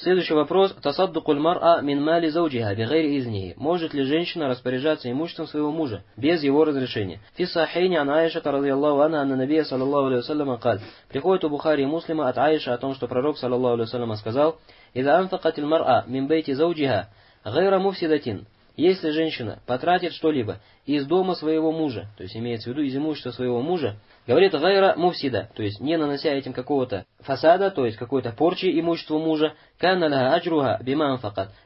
Следующий вопрос. Тасаддукуль мар'a мин мали зауджиха бигайри изниhi. Может ли женщина распоряжаться имуществом своего мужа без его разрешения? Фи сахейни ан Аиша радиаллаху анха анна набия саллаллаху алейхи вассалям каль. Приходит у Бухари и Муслима от Аиша о том, что пророк саллаллаху алейхи вассалям сказал: "Ида анфакатил мар'a мин бейти зауджиха гайра муфсидатин". Если женщина потратит что-либо из дома своего мужа, то есть имеется в виду из имущества своего мужа, говорит гайра муфсида, то есть не нанося этим какого-то фасада, то есть какой-то порчи имуществу мужа, канна лаха аджруха бима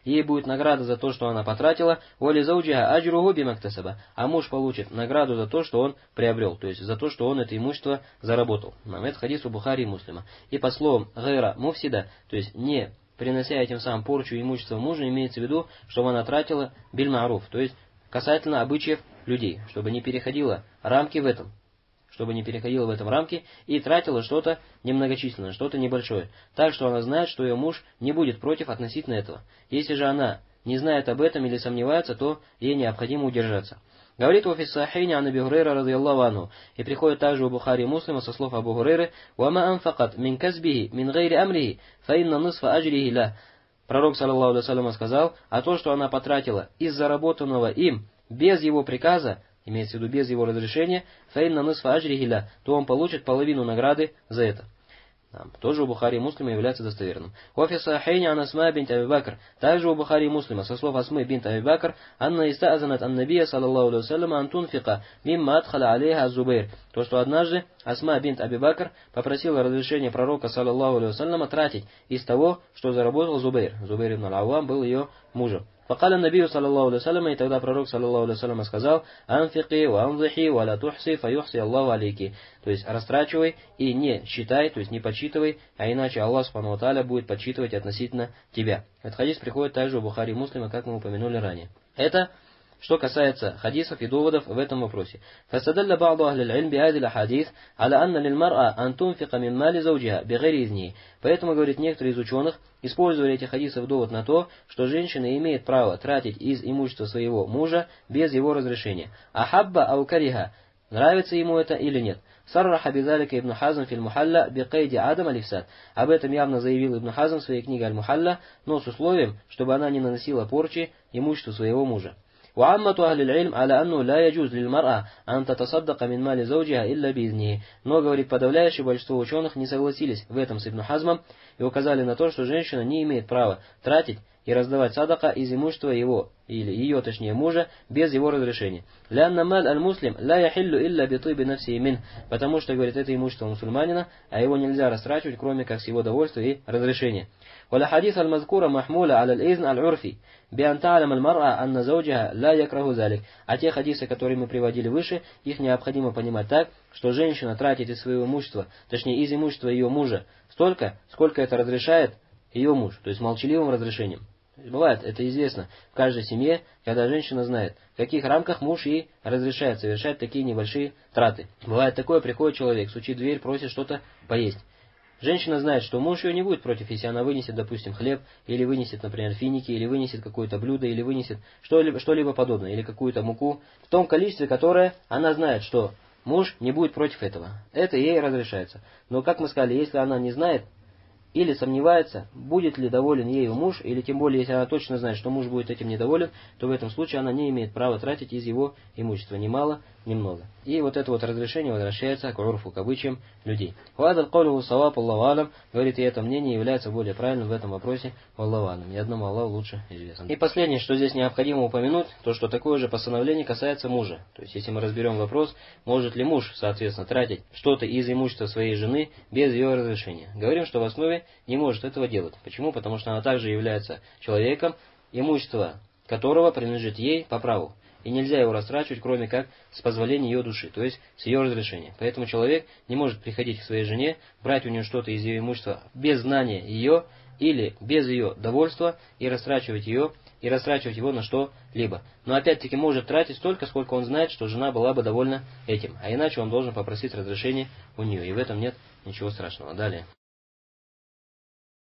ей будет награда за то, что она потратила, вали зауджиха аджруху бимактасаба, а муж получит награду за то, что он приобрел, то есть за то, что он это имущество заработал. Это хадис Бухари и Муслима. И по словам гайра муфсида, то есть не принося этим самым порчу имущества мужа, имеется в виду, чтобы она тратила бильмаруф, то есть касательно обычаев людей, чтобы не переходила рамки в этом, чтобы не переходила в этом рамки и тратила что-то немногочисленное, что-то небольшое, так что она знает, что ее муж не будет против относительно этого. Если же она не знает об этом или сомневается, то ей необходимо удержаться. Говорит в Сахине ан Аби Хурейра радиаллаху анху. И приходит также у Бухари Муслима со слов Абу Хурейры, «Вама анфакат мин казбихи мин гайри амрихи, фаинна нысфа аджрихи ла». Пророк, саллаллаху алейhi сказал, а то, что она потратила из заработанного им без его приказа, имеется в виду без его разрешения, фаинна нысфа аджрихи ла, то он получит половину награды за это. Тоже у Бухари и Муслима является достоверным. وفي الصحيحين عن أسماء بنت أبي بكر. Также у Бухари и Муслима со слов Асмы бинт Аби Бакр, أنها استأذنت النبي، صلى الله عليه وسلم، أن تنفق، مما أدخل عليها الزبير. То, что однажды Асма бинт Аби Бакр попросила разрешения пророка, صلى الله عليه وسلم, тратить из того, что заработал Зубейр. Зубейр ибн Ал-Авам был ее мужем. فقال النبي، صلى الله عليه и тогда пророк, صلى الله عليه сказал, «أنفقي وانضحي ولا Аллаху алейки». То есть, растрачивай и не считай, то есть не подсчитывай, а иначе Аллах, субхану будет подсчитывать относительно тебя. Этот хадис приходит также у Бухари Муслима, как мы упомянули ранее. Это что касается хадисов и доводов в этом вопросе. فاستدل بعض أهل العلم بهذه الأحاديث على أن للمرأة أن تنفق من مال زوجها بغير إذنه. Поэтому, говорит, некоторые из ученых использовали эти хадисы в довод на то, что женщина имеет право тратить из имущества своего мужа без его разрешения. Ахабба аукариха. Нравится ему это или нет? Сарраха бидалика Ибн Хазм фил Мухалла бикайди Адам алифсад. Об этом явно заявил Ибн Хазм в своей книге Аль-Мухалла, но с условием, чтобы она не наносила порчи имуществу своего мужа. وعامة أهل العلم على أنه لا يجوز للمرأة أن تتصدق من مال زوجها إلا بإذنه. Но, говорит, подавляющее большинство ученых не согласились в этом с Ибн Хазмом и указали на то, что женщина не имеет права тратить и раздавать садака из имущества его, или ее, точнее, мужа, без его разрешения. «Лянна маль аль-муслим ла яхиллю илля битуйби навси мин», потому что, говорит, это имущество мусульманина, а его нельзя растрачивать, кроме как с его довольства и разрешения. «Валя хадис аль-мазкура махмуля аль аль изн аль-урфи, биан та'алям аль-мар'а анна зауджиха ла якраху залик». А те хадисы, которые мы приводили выше, их необходимо понимать так, что женщина тратит из своего имущества, точнее, из имущества ее мужа, столько, сколько это разрешает ее муж, то есть молчаливым разрешением. Бывает, это известно в каждой семье, когда женщина знает, в каких рамках муж ей разрешает совершать такие небольшие траты. Бывает такое, приходит человек, стучит дверь, просит что-то поесть. Женщина знает, что муж ее не будет против, если она вынесет, допустим, хлеб, или вынесет, например, финики, или вынесет какое-то блюдо, или вынесет что-либо что подобное, или какую-то муку, в том количестве, которое она знает, что муж не будет против этого. Это ей разрешается. Но, как мы сказали, если она не знает, или сомневается, будет ли доволен ею муж, или тем более, если она точно знает, что муж будет этим недоволен, то в этом случае она не имеет права тратить из его имущества ни мало, ни много. И вот это вот разрешение возвращается к урфу, к обычаям людей. Вадал каулю савап Аллаху говорит, и это мнение является более правильным в этом вопросе, Аллаху. Ни одному Аллаху лучше известно. И последнее, что здесь необходимо упомянуть, то, что такое же постановление касается мужа. То есть, если мы разберем вопрос, может ли муж, соответственно, тратить что-то из имущества своей жены без ее разрешения. Говорим, что в основе не может этого делать. Почему? Потому что она также является человеком, имущество которого принадлежит ей по праву. И нельзя его растрачивать, кроме как с позволения ее души, то есть с ее разрешения. Поэтому человек не может приходить к своей жене, брать у нее что-то из ее имущества без знания ее или без ее довольства и растрачивать ее и растрачивать его на что-либо. Но опять-таки может тратить столько, сколько он знает, что жена была бы довольна этим. А иначе он должен попросить разрешения у нее. И в этом нет ничего страшного. Далее.